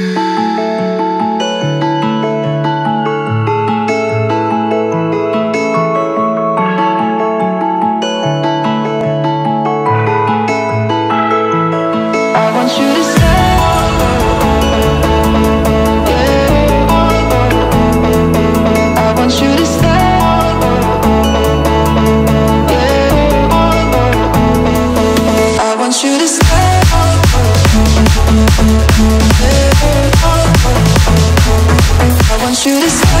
I want you to sell. I want you to stay. I want you to stay. You to stay.